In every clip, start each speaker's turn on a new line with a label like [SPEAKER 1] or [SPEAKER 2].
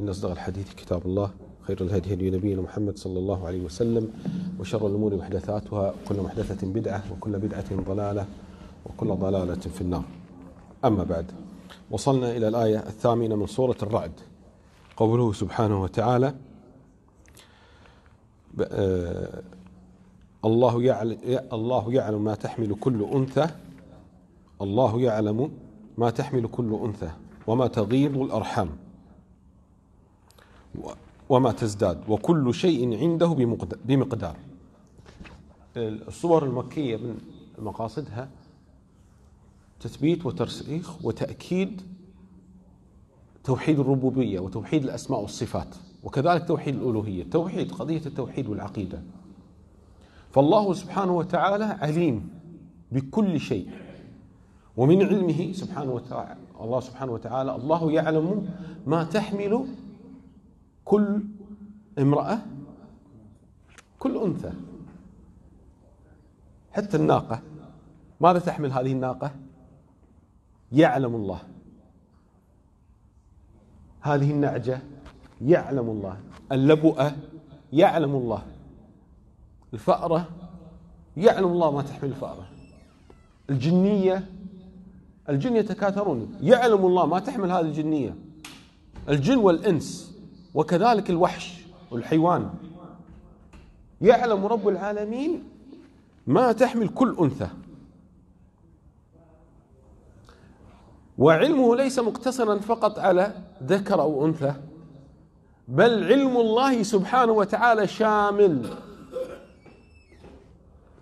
[SPEAKER 1] إن أصدق الحديث كتاب الله خير الهدي هدي نبينا محمد صلى الله عليه وسلم وشر الأمور محدثاتها وكل محدثة بدعة وكل بدعة ضلالة وكل ضلالة في النار. أما بعد وصلنا إلى الآية الثامنة من سورة الرعد. قوله سبحانه وتعالى آه، الله يعلم الله يعلم ما تحمل كل أنثى الله يعلم ما تحمل كل أنثى وما تغيض الأرحام وما تزداد وكل شيء عنده بمقد- بمقدار. الصور المكية من مقاصدها تثبيت وترسيخ وتأكيد توحيد الربوبية وتوحيد الأسماء والصفات وكذلك توحيد الألوهية توحيد قضية التوحيد والعقيدة. فالله سبحانه وتعالى عليم بكل شيء. ومن علمه سبحانه وتعالى. الله سبحانه وتعالى الله يعلم ما تحمل كل امرأة كل أنثى. حتى الناقة. ماذا تحمل هذه الناقة؟ يعلم الله. هذه النعجة يعلم الله. اللبؤة يعلم الله. الفأرة يعلم الله ما تحمل الفأرة. الجنية الجن يتكاثرون. يعلم الله ما تحمل هذه الجنية. الجن والإنس وكذلك الوحش والحيوان. يعلم رب العالمين ما تحمل كل أنثى. وعلمه ليس مقتصرا فقط على ذكر أو أنثى بل علم الله سبحانه وتعالى شامل.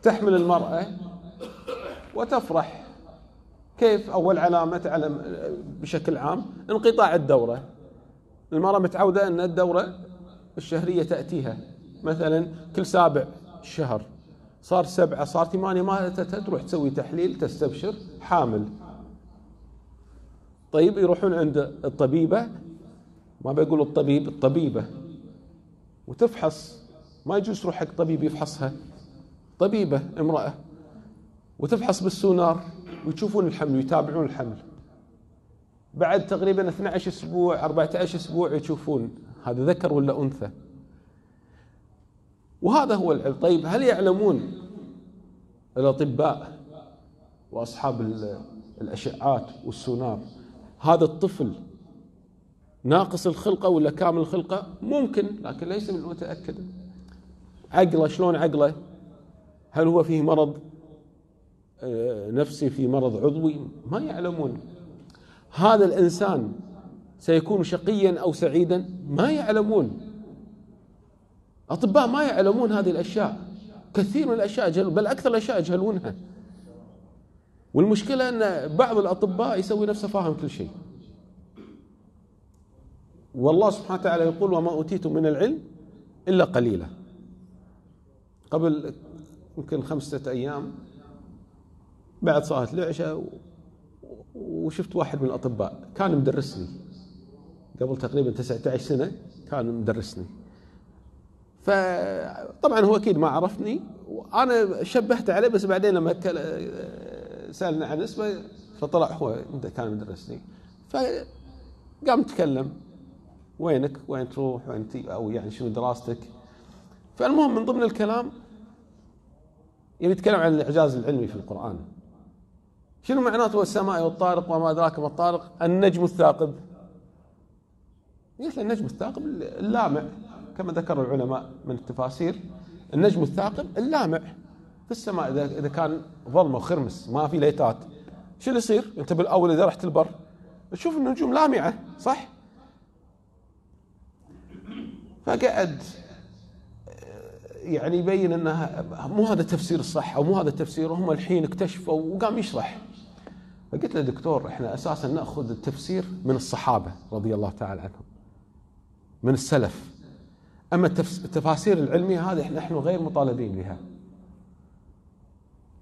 [SPEAKER 1] تحمل المرأة وتفرح. كيف أول علامة تعلم بشكل عام انقطاع الدورة. المرأة متعودة أن الدورة الشهرية تأتيها. مثلا كل سابع شهر صار سبعة صار ثمانية ما تروح تسوي تحليل تستبشر حامل. طيب يروحون عند الطبيبة. ما بيقول الطبيب؟ الطبيبة. وتفحص. ما يجوز تروح حق طبيب يفحصها. طبيبة امرأة. وتفحص بالسونار. ويشوفون الحمل ويتابعون الحمل. بعد تقريبا 12 أسبوع 14 أسبوع يشوفون هذا ذكر ولا أنثى. وهذا هو العلم. طيب هل يعلمون الأطباء وأصحاب ال- الأشعات والسونار هذا الطفل ناقص الخلقة ولا كامل الخلقة؟ ممكن لكن ليس من المتأكد. عقله شلون عقله؟ هل هو فيه مرض؟ نفسي في مرض عضوي ما يعلمون. هذا الإنسان سيكون شقيا أو سعيدا؟ ما يعلمون. أطباء ما يعلمون هذه الأشياء. كثير من الأشياء يجهلون بل أكثر الأشياء يجهلونها. والمشكلة أن بعض الأطباء يسوي نفسه فاهم كل شيء. والله سبحانه وتعالى يقول وما أوتيتم من العلم إلا قليلا. قبل يمكن خمسة أيام بعد صلاة العشاء وشفت واحد من الأطباء كان مدرسني. قبل تقريبا 19 سنة كان مدرسني. فطبعا هو أكيد ما عرفني وأنا شبهت عليه بس بعدين لما سألنا عن اسمه فطلع هو كان مدرسني. فقام يتكلم وينك؟ وين تروح؟ وين أو يعني شنو دراستك؟ فالمهم من ضمن الكلام يبي يتكلم عن الإعجاز العلمي في القرآن. شنو معناته السماء والطارق وما أدراك ما الطارق؟ النجم الثاقب. قلت النجم الثاقب اللامع كما ذكر العلماء من التفاسير. النجم الثاقب اللامع. في السماء اذا كان ظلمه وخرمس ما في ليتات. شو اللي يصير؟ أنت بالأول إذا رحت البر تشوف النجوم لامعة صح؟ فقعد يعني يبين إنها مو هذا التفسير الصح أو مو هذا التفسير وهم الحين اكتشفوا وقام يشرح. فقلت له دكتور إحنا أساسا نأخذ التفسير من الصحابة رضي الله تعالى عنهم من السلف. أما التفاسير العلمية هذه نحن غير مطالبين بها.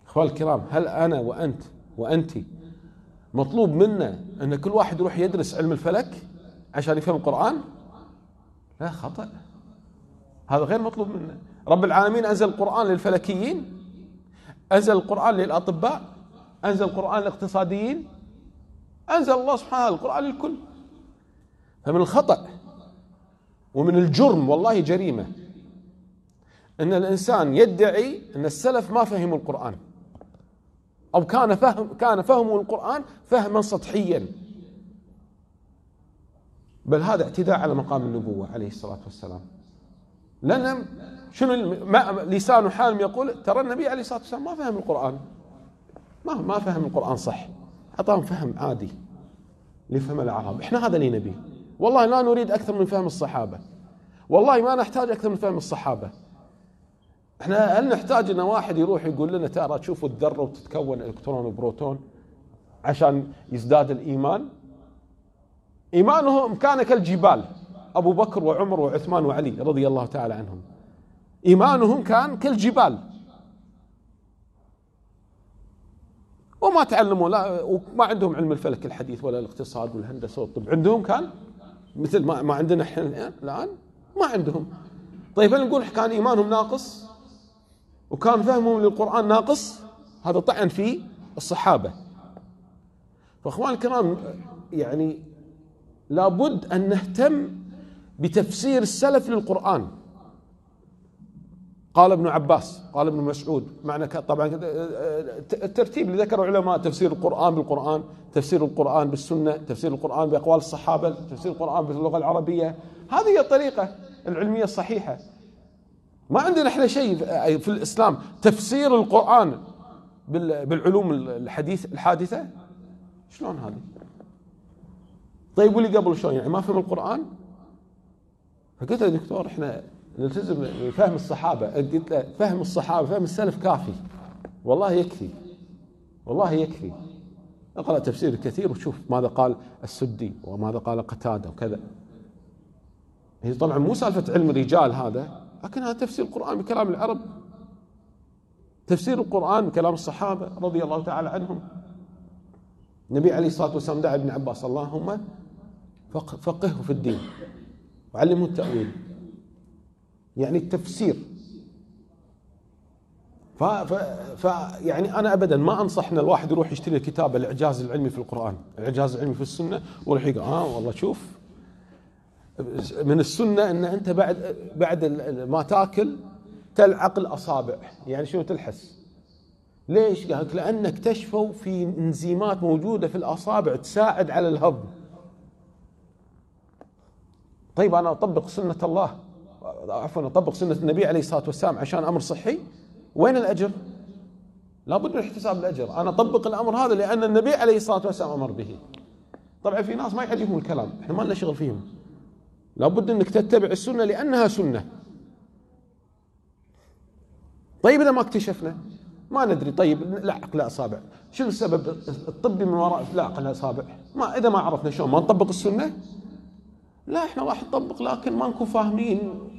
[SPEAKER 1] إخوان الكرام هل أنا وأنت وانت مطلوب منا أن كل واحد يروح يدرس علم الفلك عشان يفهم القرآن؟ لا خطأ. هذا غير مطلوب منا. رب العالمين أنزل القرآن للفلكيين أنزل القرآن للأطباء. أنزل القرآن للاقتصاديين أنزل الله سبحانه القرآن للكل. فمن الخطأ ومن الجرم والله جريمة أن الإنسان يدعي أن السلف ما فهموا القرآن. أو كان فهم كان فهموا القرآن فهما سطحيا. بل هذا اعتداء على مقام النبوة عليه الصلاة والسلام. لأن شنو لسان حالم يقول ترى النبي عليه الصلاة والسلام ما فهم القرآن. ما ما فهم القرآن صح. أعطاهم فهم عادي لفهم الأعراب إحنا هذا اللي نبيه والله لا نريد أكثر من فهم الصحابة. والله ما نحتاج أكثر من فهم الصحابة. إحنا هل نحتاج إن واحد يروح يقول لنا ترى تشوفوا الذرة وتتكون إلكترون وبروتون عشان يزداد الإيمان؟ ايمانهم كان كالجبال أبو بكر وعمر وعثمان وعلي رضي الله تعالى عنهم. إيمانهم كان كالجبال. وما تعلموا لا وما عندهم علم الفلك الحديث ولا الاقتصاد والهندسة والطب. عندهم كان؟ مثل ما, ما عندنا إحنا الآن؟ ما عندهم. طيب هل نقول كان إيمانهم ناقص؟ وكان فهمهم للقرآن ناقص؟ هذا طعن في الصحابة. فإخوان الكرام يعني لابد أن نهتم بتفسير السلف للقرآن. قال ابن عباس قال ابن مسعود. معنى طبعا الترتيب اللي ذكره علماء تفسير القرآن بالقرآن تفسير القرآن بالسنة تفسير القرآن بأقوال الصحابة تفسير القرآن باللغة العربية. هذه هي الطريقة العلمية الصحيحة. ما عندنا إحنا شيء في الإسلام. تفسير القرآن بالعلوم الحديث الحادثة؟ شلون هذه؟ طيب واللي قبل شلون يعني ما فهم القرآن؟ فقلت له دكتور إحنا نلتزم بفهم له فهم الصحابة فهم السلف كافي. والله يكفي. والله يكفي. اقرأ تفسير كثير وشوف ماذا قال السدي وماذا قال قتادة وكذا. هي طبعا مو سالفة علم الرجال هذا لكن هذا تفسير القرآن بكلام العرب. تفسير القرآن بكلام الصحابة رضي الله تعالى عنهم. النبي عليه الصلاة والسلام دعا ابن عباس اللهم فقهه في الدين وعلمه التأويل. يعني التفسير ف, ف, ف يعني أنا ابدا ما انصح ان الواحد يروح يشتري كتاب الإعجاز العلمي في القرآن، الإعجاز العلمي في السنة ويروح يقول آه والله شوف من السنة إن أنت بعد بعد ما تأكل تلعق الأصابع، يعني شنو تلحس؟ ليش؟ قال لأن اكتشفوا في إنزيمات موجودة في الأصابع تساعد على الهضم. طيب أنا أطبق سنة الله عفوا اطبق سنة النبي عليه الصلاة والسلام عشان أمر صحي وين الأجر؟ لابد من احتساب الأجر، أنا أطبق الأمر هذا لأن النبي عليه الصلاة والسلام أمر به. طبعا في ناس ما يعجبهم الكلام، إحنا ما لنا شغل فيهم. لابد إنك تتبع السنة لأنها سنة. طيب إذا ما اكتشفنا ما ندري طيب لعق الاصابع، شو السبب الطبي من وراء لعق الاصابع؟ ما إذا ما عرفنا شلون ما نطبق السنة؟ لا إحنا راح نطبق لكن ما نكون فاهمين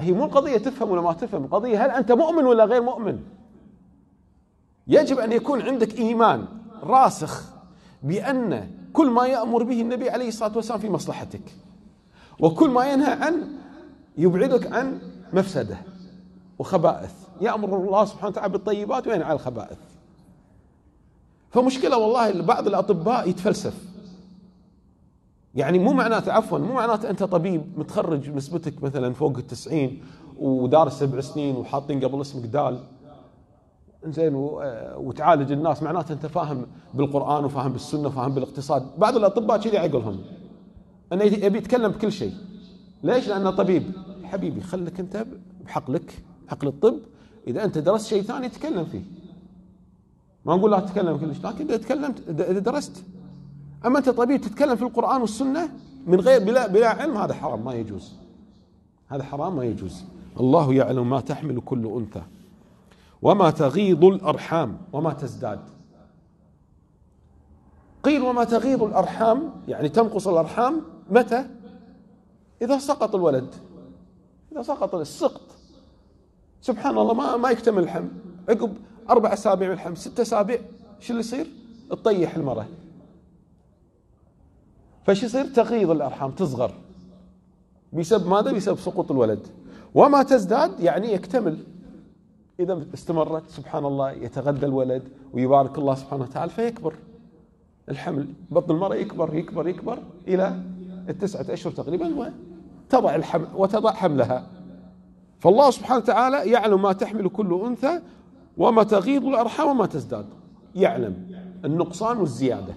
[SPEAKER 1] هي مو قضية تفهم ولا ما تفهم قضية هل أنت مؤمن ولا غير مؤمن؟ يجب أن يكون عندك إيمان راسخ بأن كل ما يأمر به النبي عليه الصلاة والسلام في مصلحتك وكل ما ينهى عن يبعدك عن مفسدة وخبائث يأمر الله سبحانه وتعالى بالطيبات وينهى عن الخبائث. فمشكلة والله بعض الأطباء يتفلسف. يعني مو معناته عفوا مو معناته أنت طبيب متخرج نسبتك مثلا فوق التسعين ودارس سبع سنين وحاطين قبل اسمك دال. زين وتعالج الناس معناته أنت فاهم بالقرآن وفاهم بالسنة وفاهم بالاقتصاد. بعض الأطباء كذي عقلهم. أنه يبي يتكلم بكل شيء. ليش؟ لأنه طبيب. حبيبي خليك أنت بحقلك حقل الطب. إذا أنت درست شيء ثاني تكلم فيه. ما نقول لا تتكلم كلش لكن إذا تكلمت إذا درست أما أنت طبيب تتكلم في القرآن والسنة من غير بلا بلا علم هذا حرام ما يجوز. هذا حرام ما يجوز. الله يعلم ما تحمل كل أنثى وما تغيض الأرحام وما تزداد. قيل وما تغيض الأرحام يعني تنقص الأرحام متى؟ إذا سقط الولد. إذا سقط السقط سبحان الله ما ما يكتمل الحمل. عقب أربع أسابيع من الحمل ست أسابيع شو اللي يصير؟ تطيح المرأة. فش يصير تغيض الأرحام تصغر. بسبب ماذا؟ بسبب سقوط الولد. وما تزداد يعني يكتمل. إذا استمرت سبحان الله يتغذى الولد ويبارك الله سبحانه وتعالى فيكبر. الحمل بطن المرأة يكبر يكبر يكبر إلى التسعة أشهر تقريبا وتضع الحمل وتضع حملها. فالله سبحانه وتعالى يعلم ما تحمل كل أنثى وما تغيض الأرحام وما تزداد. يعلم النقصان والزيادة.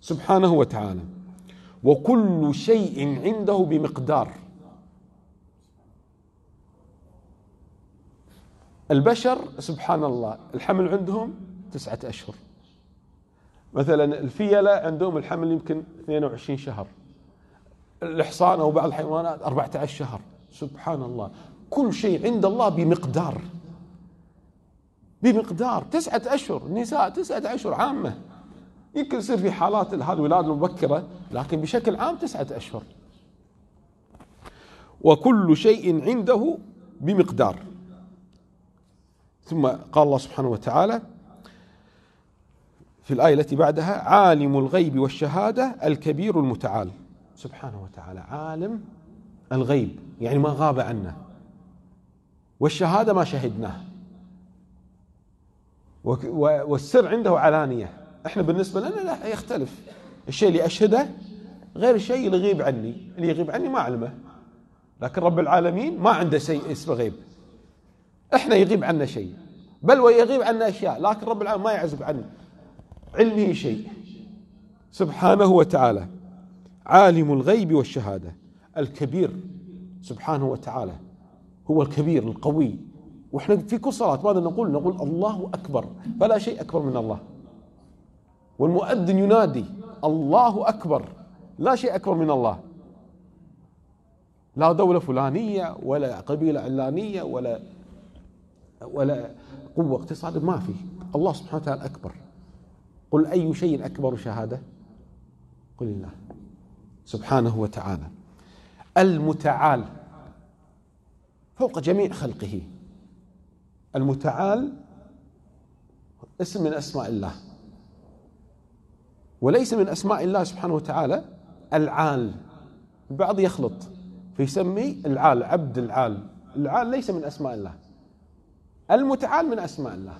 [SPEAKER 1] سبحانه وتعالى. وكل شيء عنده بمقدار. البشر سبحان الله الحمل عندهم تسعة أشهر. مثلا الفيلة عندهم الحمل يمكن 22 شهر. الحصان أو بعض الحيوانات 14 شهر. سبحان الله كل شيء عند الله بمقدار. بمقدار. تسعة أشهر. النساء تسعة أشهر عامة. يمكن يصير في حالات هذه الولادة المبكرة لكن بشكل عام تسعة أشهر. وكل شيء عنده بمقدار. ثم قال الله سبحانه وتعالى في الآية التي بعدها عالم الغيب والشهادة الكبير المتعال. سبحانه وتعالى عالم الغيب يعني ما غاب عنا والشهادة ما شهدناه. والسر عنده علانية. إحنا بالنسبة لنا لا يختلف. الشيء اللي أشهده غير الشيء اللي يغيب عني. اللي يغيب عني ما أعلمه. لكن رب العالمين ما عنده شيء اسمه غيب. إحنا يغيب عنا شيء. بل ويغيب عنا أشياء. لكن رب العالمين ما يعزب عن علمه شيء. سبحانه وتعالى. عالم الغيب والشهادة. الكبير سبحانه وتعالى. هو الكبير القوي. وإحنا في كل صلاة ماذا نقول؟ نقول الله أكبر. فلا شيء أكبر من الله. والمؤذن ينادي الله أكبر لا شيء أكبر من الله. لا دولة فلانية ولا قبيلة علانية ولا ولا قوة اقتصاد ما في. الله سبحانه وتعالى أكبر. قل أي شيء أكبر شهادة؟ قل الله سبحانه وتعالى. المتعال فوق جميع خلقه. المتعال اسم من أسماء الله. وليس من أسماء الله سبحانه وتعالى العال. البعض يخلط فيسمي العال عبد العال. العال ليس من أسماء الله. المتعال من أسماء الله.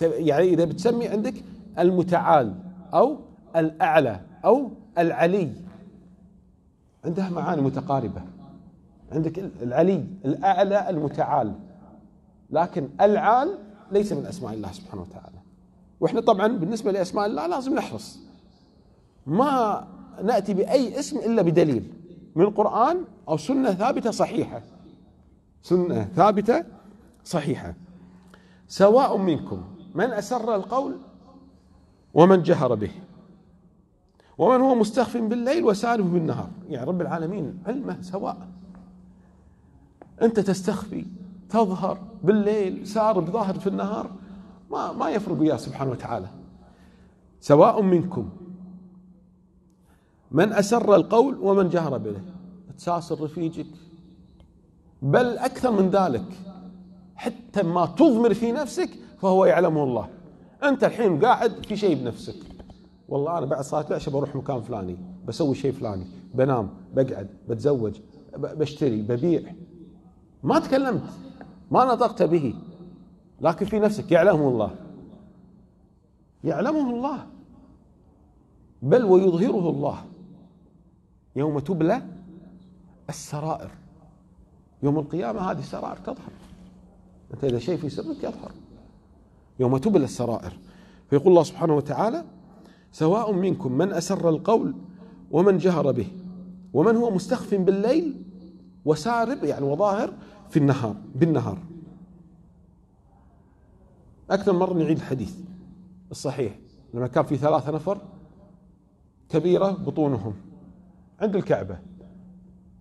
[SPEAKER 1] يعني إذا بتسمي عندك المتعال أو الأعلى أو العلي. عندها معاني متقاربة. عندك العلي الأعلى المتعال. لكن العال ليس من أسماء الله سبحانه وتعالى. وإحنا طبعا بالنسبة لأسماء الله لازم نحرص. ما نأتي بأي اسم إلا بدليل من القرآن أو سنة ثابتة صحيحة. سنة ثابتة صحيحة. سواء منكم من أسر القول ومن جهر به. ومن هو مستخف بالليل وسالف بالنهار. يعني رب العالمين علمه سواء. أنت تستخفي تظهر بالليل سارب ظاهر في النهار. ما ما يفرق وياه سبحانه وتعالى. سواء منكم. من أسر القول ومن جهر به. تساسر رفيجك. بل أكثر من ذلك. حتى ما تضمر في نفسك فهو يعلمه الله. أنت الحين قاعد في شيء بنفسك. والله أنا بعد صلاة العشاء بروح مكان فلاني. بسوي شيء فلاني. بنام بقعد بتزوج بشتري ببيع. ما تكلمت. ما نطقت به. لكن في نفسك يعلمه الله. يعلمه الله. بل ويظهره الله. يوم تبلى السرائر. يوم القيامة هذه السرائر تظهر. أنت إذا شيء في سرك يظهر. يوم تبلى السرائر. فيقول الله سبحانه وتعالى سواء منكم من أسر القول ومن جهر به ومن هو مستخف بالليل وسارب يعني وظاهر في النهار بالنهار. أكثر مرة نعيد الحديث الصحيح لما كان في ثلاثة نفر كبيرة بطونهم عند الكعبة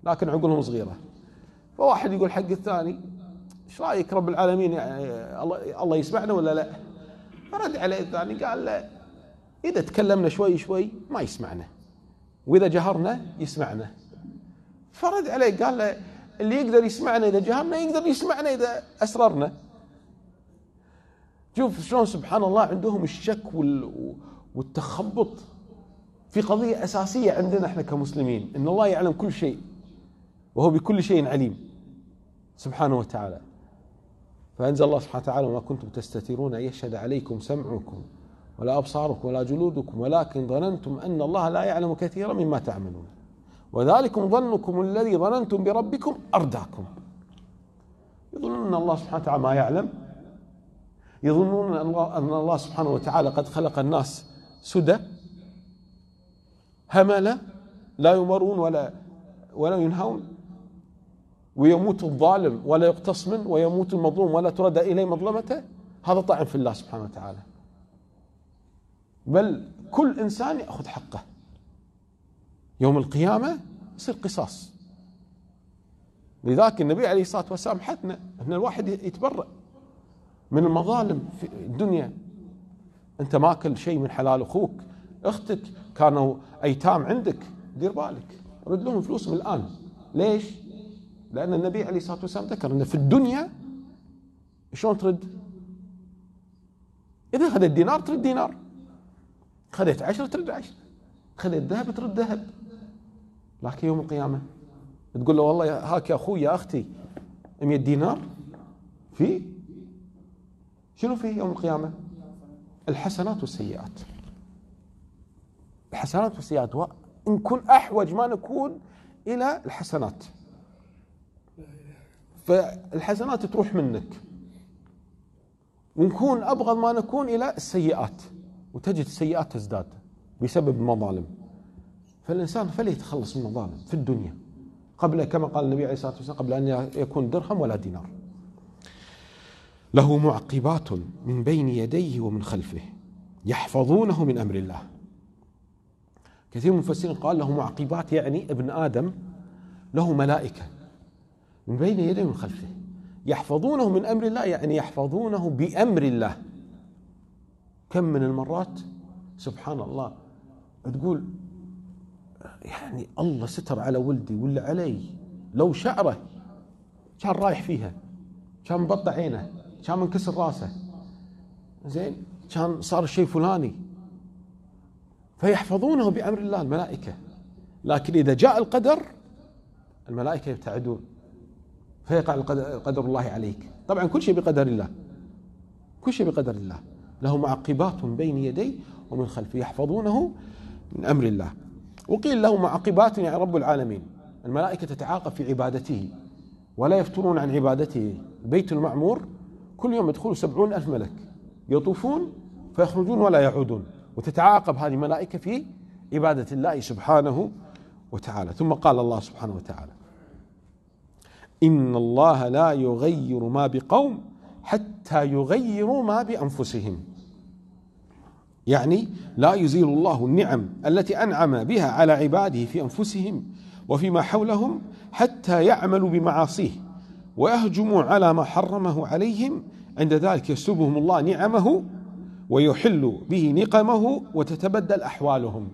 [SPEAKER 1] لكن عقولهم صغيرة. فواحد يقول حق الثاني إيش رأيك رب العالمين يعني الله الله يسمعنا ولا لا؟ فرد عليه الثاني قال له إذا تكلمنا شوي شوي ما يسمعنا وإذا جهرنا يسمعنا. فرد عليه قال له اللي يقدر يسمعنا إذا جهرنا يقدر يسمعنا إذا أسررنا. شوف شلون سبحان الله عندهم الشك والتخبط في قضية أساسية عندنا إحنا كمسلمين إن الله يعلم كل شيء وهو بكل شيء عليم سبحانه وتعالى. فأنزل الله سبحانه وتعالى وما كنتم تستترون أن يشهد عليكم سمعكم ولا أبصاركم ولا جلودكم ولكن ظننتم أن الله لا يعلم كثيرا مما تعملون. وذلكم ظنكم الذي ظننتم بربكم أرداكم. يظنون أن الله سبحانه وتعالى ما يعلم يظنون أن الله, أن الله سبحانه وتعالى قد خلق الناس سدى هملة لا يمرون ولا ولا ينهون ويموت الظالم ولا يقتص منه ويموت المظلوم ولا ترد إليه مظلمته هذا طعن في الله سبحانه وتعالى. بل كل إنسان يأخذ حقه. يوم القيامة يصير قصاص. لذلك النبي عليه الصلاة والسلام حثنا أن الواحد يتبرأ. من المظالم في الدنيا أنت ماكل شيء من حلال أخوك أختك كانوا أيتام عندك دير بالك رد لهم فلوسهم الآن ليش؟ لأن النبي عليه الصلاة والسلام ذكر أن في الدنيا شلون ترد؟ إذا خذيت دينار ترد دينار خذيت عشرة ترد عشرة خذيت ذهب ترد ذهب لكن يوم القيامة تقول له والله هاك يا أخوي يا أختي 100 دينار في شنو في يوم القيامة؟ الحسنات والسيئات. الحسنات والسيئات نكون أحوج ما نكون إلى الحسنات. فالحسنات تروح منك. ونكون أبغض ما نكون إلى السيئات وتجد السيئات تزداد بسبب المظالم. فالإنسان فليتخلص من المظالم في الدنيا قبل كما قال النبي عليه الصلاة والسلام قبل أن يكون درهم ولا دينار. له معقبات من بين يديه ومن خلفه يحفظونه من أمر الله. كثير من المفسرين قال له معقبات يعني ابن آدم له ملائكة من بين يديه ومن خلفه. يحفظونه من أمر الله يعني يحفظونه بأمر الله. كم من المرات سبحان الله تقول يعني الله ستر على ولدي ولا علي؟ لو شعره كان رايح فيها كان مبطع عينه. كان منكسر راسه. زين كان صار شيء فلاني. فيحفظونه بأمر الله الملائكة. لكن إذا جاء القدر الملائكة يبتعدون. فيقع قدر الله عليك. طبعا كل شيء بقدر الله. كل شيء بقدر الله. له معقبات من بين يديه ومن خلفه. يحفظونه من أمر الله. وقيل له معقبات يعني رب العالمين. الملائكة تتعاقب في عبادته. ولا يفترون عن عبادته. البيت المعمور كل يوم يدخل سبعون ألف ملك. يطوفون فيخرجون ولا يعودون. وتتعاقب هذه الملائكة في عبادة الله سبحانه وتعالى. ثم قال الله سبحانه وتعالى إن الله لا يغير ما بقوم حتى يغيروا ما بأنفسهم. يعني لا يزيل الله النعم التي أنعم بها على عباده في أنفسهم وفيما حولهم حتى يعملوا بمعاصيه. ويهجموا على ما حرمه عليهم عند ذلك يسلبهم الله نعمه ويحل به نقمه وتتبدل أحوالهم.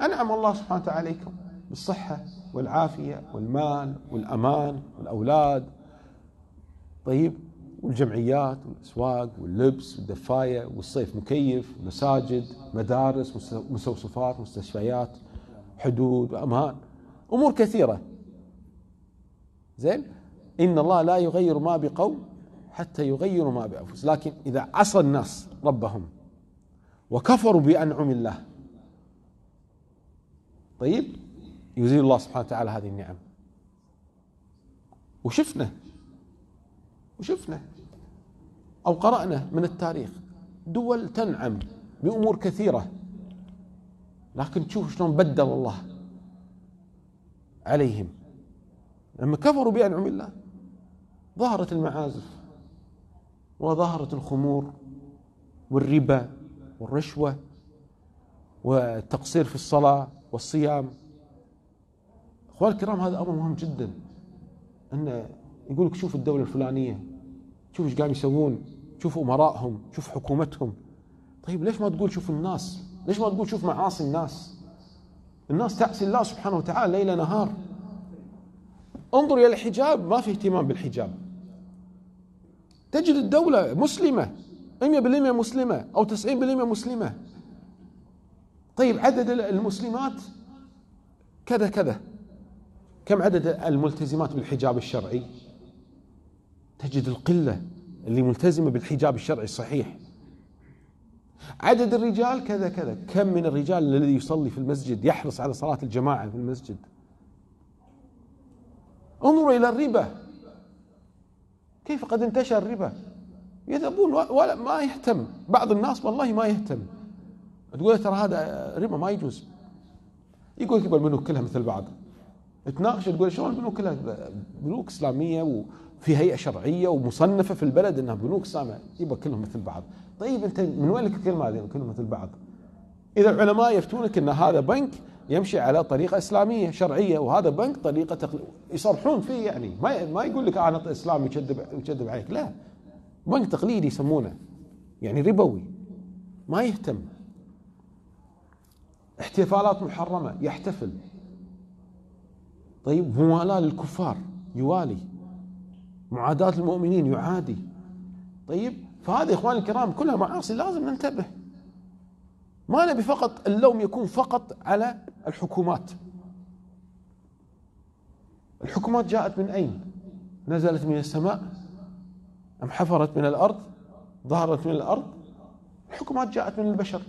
[SPEAKER 1] أنعم الله سبحانه وتعالى عليكم بالصحة والعافية والمال والأمان والأولاد. طيب والجمعيات والأسواق واللبس والدفاية والصيف مكيف مساجد مدارس مستوصفات مستشفيات حدود وأمان. أمور كثيرة. زين؟ إن الله لا يغير ما بقوم حتى يغيروا ما بأنفسهم لكن إذا عصى الناس ربهم وكفروا بأنعم الله طيب يزيل الله سبحانه وتعالى هذه النعم. وشفنا وشفنا أو قرأنا من التاريخ دول تنعم بأمور كثيرة. لكن تشوف شلون بدل الله عليهم. لما كفروا بأنعم الله ظهرت المعازف وظهرت الخمور والربا والرشوة والتقصير في الصلاة والصيام. أخوان الكرام هذا أمر مهم جدا. أن يقول لك شوف الدولة الفلانية شوف إيش قاعد يسوون شوف أمرائهم شوف حكومتهم. طيب ليش ما تقول شوف الناس؟ ليش ما تقول شوف معاصي الناس؟ الناس تعصي الله سبحانه وتعالى ليل نهار. انظر إلى الحجاب ما في اهتمام بالحجاب. تجد الدولة مسلمة 100% مسلمة أو 90% مسلمة. طيب عدد المسلمات كذا كذا. كم عدد الملتزمات بالحجاب الشرعي؟ تجد القلة اللي ملتزمة بالحجاب الشرعي الصحيح عدد الرجال كذا كذا. كم من الرجال الذي يصلي في المسجد يحرص على صلاة الجماعة في المسجد؟ انظروا إلى الربا. كيف قد انتشر الربا؟ يذهبون ولا ما يهتم. بعض الناس والله ما يهتم. تقول ترى هذا ربا ما يجوز. يقول لك البنوك كلها مثل بعض. تناقش تقول شلون البنوك كلها؟ بنوك إسلامية وفي هيئة شرعية ومصنفة في البلد إنها بنوك إسلامية. يبقى كلهم مثل بعض. طيب أنت من وين لك الكلمة هذه؟ كلهم مثل بعض. إذا العلماء يفتونك إن هذا بنك يمشي على طريقة إسلامية شرعية. وهذا بنك طريقة تقل... يصرحون فيه يعني. ما ما يقول لك أنا إسلامي يكذب يكذب عليك. لا. بنك تقليدي يسمونه. يعني ربوي. ما يهتم. احتفالات محرمة. يحتفل. طيب موالاة للكفار. يوالي. معاداة المؤمنين. يعادي. طيب فهذه إخواني الكرام كلها معاصي. لازم ننتبه. ما نبي فقط اللوم يكون فقط على الحكومات الحكومات جاءت من أين؟ نزلت من السماء أم حفرت من الأرض؟ ظهرت من الأرض؟ الحكومات جاءت من البشر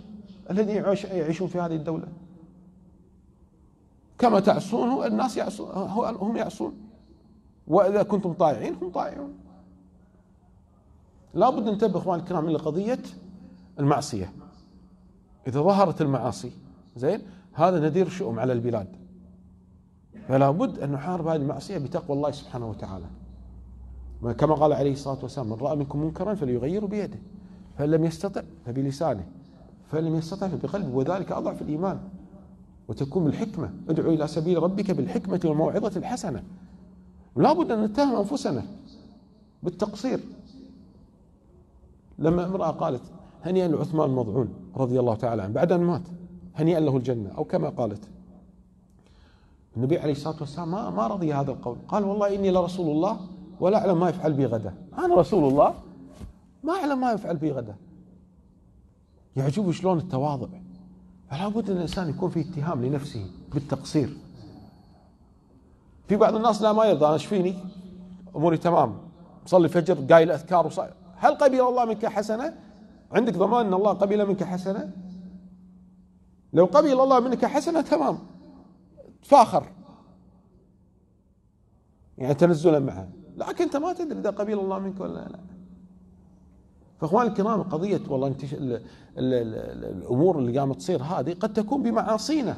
[SPEAKER 1] الذين يعيشون في هذه الدولة كما تعصون الناس يعصون هم يعصون وإذا كنتم طائعين هم طائعون لابد ننتبه إخوان الكرام إلى قضية المعصية إذا ظهرت المعاصي زين هذا نذير شؤم على البلاد. فلا بد أن نحارب هذه المعصية بتقوى الله سبحانه وتعالى. كما قال عليه الصلاة والسلام من رأى منكم منكرا فليغيره بيده فإن لم يستطع فبلسانه فإن لم يستطع فبقلبه وذلك أضعف الإيمان. وتكون بالحكمة. ادعو إلى سبيل ربك بالحكمة والموعظة الحسنة. لا بد أن نتهم أنفسنا بالتقصير. لما امرأة قالت هنيئا لعثمان مضعون رضي الله تعالى عنه بعد أن مات. هنيئا له الجنة أو كما قالت النبي عليه الصلاة والسلام ما, رضي هذا القول قال والله إني لرسول الله ولا أعلم ما يفعل بي غدا أنا رسول الله ما أعلم ما يفعل بي غدا يعجبه شلون التواضع فلا بد أن الإنسان يكون في اتهام لنفسه بالتقصير في بعض الناس لا ما يرضى أنا إيش فيني؟ أموري تمام صلي فجر قايل أذكار وصلي. هل قبل الله منك حسنة؟ عندك ضمان أن الله قبل منك حسنة؟ لو قبل الله منك حسنة تمام. تفاخر يعني تنزلا معه. لكن أنت ما تدري إذا قبل الله منك ولا لا. فاخوان الكرام قضية والله انتش... ال... ال... ال... الأمور اللي قامت تصير هذه قد تكون بمعاصينا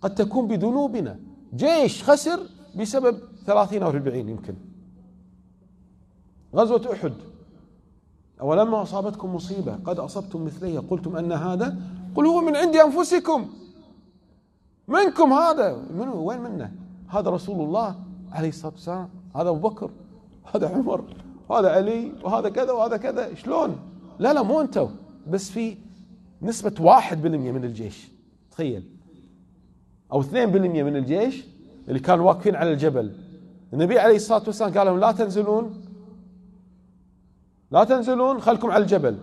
[SPEAKER 1] قد تكون بذنوبنا. جيش خسر بسبب 30 أو 40 يمكن. غزوة أحد. أولما أصابتكم مصيبة. قد أصبتم مثليها. قلتم أن هذا قل هو من عند أنفسكم. منكم هذا. من وين منه؟ هذا رسول الله عليه الصلاة والسلام. هذا أبو بكر هذا عمر هذا علي وهذا كذا وهذا كذا. شلون؟ لا لا مو أنتم بس في نسبة واحد بالمية من الجيش. تخيل. أو اثنين بالمية من الجيش اللي كانوا واقفين على الجبل. النبي عليه الصلاة والسلام قال لهم لا تنزلون لا تنزلون خلكم على الجبل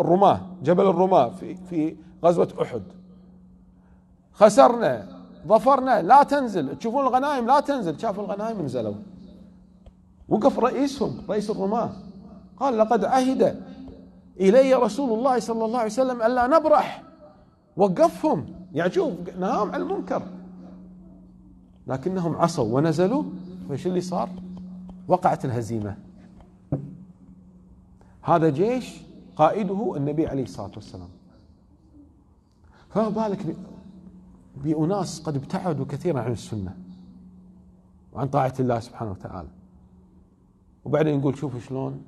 [SPEAKER 1] الرماة جبل الرماة. في في غزوة أحد. خسرنا ظفرنا لا تنزل. تشوفون الغنائم؟ لا تنزل. شافوا الغنائم نزلوا. وقف رئيسهم رئيس الرماة. قال لقد عهد إلي رسول الله صلى الله عليه وسلم ألا نبرح. وقفهم. يعني شوف نهاهم على المنكر. لكنهم عصوا ونزلوا. فايش اللي صار؟ وقعت الهزيمة. هذا جيش قائده النبي عليه الصلاة والسلام. فما بالك بأناس قد ابتعدوا كثيرا عن السنة وعن طاعة الله سبحانه وتعالى. وبعدين نقول شوفوا شلون؟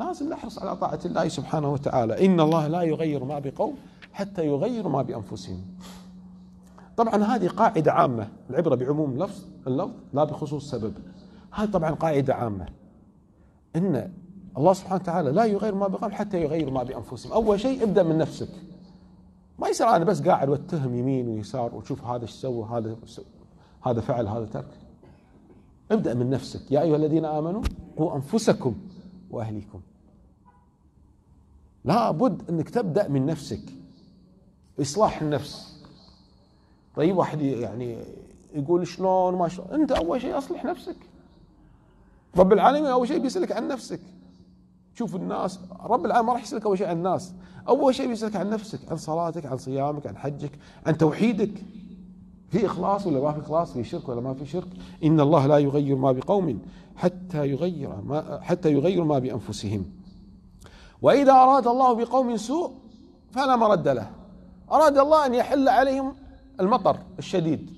[SPEAKER 1] لازم نحرص على طاعة الله سبحانه وتعالى. إن الله لا يغير ما بقوم حتى يغيروا ما بأنفسهم. طبعا هذه قاعدة عامة العبرة بعموم لفظ اللفظ لا بخصوص سبب. هذه طبعا قاعدة عامة. إن الله سبحانه وتعالى لا يغير ما بقوم حتى يغيروا ما بأنفسهم. أول شيء ابدأ من نفسك. ما يصير أنا بس قاعد واتهم يمين ويسار وشوف هذا إيش سوى هذا هذا فعل هذا ترك. ابدأ من نفسك. يا أيها الذين آمنوا قوا أنفسكم وأهليكم. لابد أنك تبدأ من نفسك. إصلاح النفس. طيب واحد يعني يقول شلون ما شلون. أنت أول شيء أصلح نفسك. رب العالمين أول شيء بيسألك عن نفسك. تشوف الناس رب العالمين ما راح يسألك أول شيء عن الناس. أول شيء بيسألك عن نفسك عن صلاتك عن صيامك عن حجك عن توحيدك. في إخلاص ولا ما في إخلاص؟ في شرك ولا ما في شرك؟ إن الله لا يغير ما بقوم حتى يغير ما حتى يغير ما بأنفسهم. وإذا أراد الله بقوم سوء فلا مرد له. أراد الله أن يحل عليهم المطر الشديد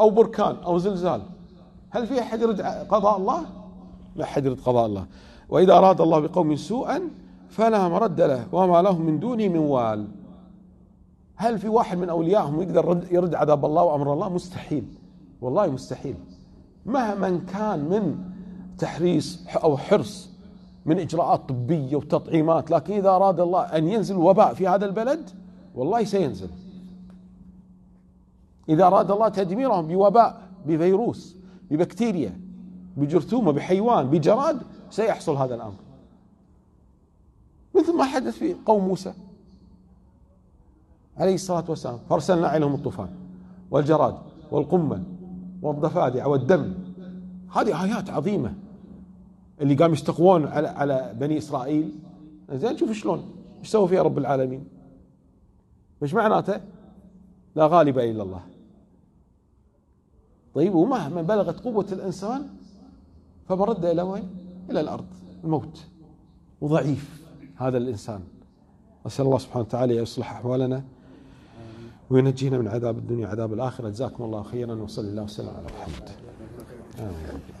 [SPEAKER 1] أو بركان أو زلزال. هل في أحد يرد قضاء الله؟ لا أحد يرد قضاء الله. وإذا أراد الله بقوم سوءا فلا مرد له وما لهم من دونه من وال. هل في واحد من أوليائهم يقدر يرد- عذاب الله وأمر الله؟ مستحيل. والله مستحيل. مهما كان من تحريص أو حرص من إجراءات طبية وتطعيمات لكن إذا أراد الله أن ينزل وباء في هذا البلد والله سينزل. إذا أراد الله تدميرهم بوباء بفيروس ببكتيريا بجرثومة بحيوان بجراد سيحصل هذا الأمر. مثل ما حدث في قوم موسى عليه الصلاة والسلام. فأرسلنا عليهم الطوفان والجراد والقمل والضفادع والدم. هذه آيات عظيمة اللي قام يستقوون على على بني إسرائيل. زين شوف شلون إيش سوى فيها رب العالمين؟ إيش معناته؟ لا غالب إلا الله. طيب ومهما بلغت قوة الإنسان فمرد إلى وين؟ إلى الأرض. الموت. وضعيف هذا الإنسان. أسأل الله سبحانه وتعالى يصلح أحوالنا وينجينا من عذاب الدنيا وعذاب الآخرة. جزاكم الله خيرا وصلى الله وسلم على محمد. آمين.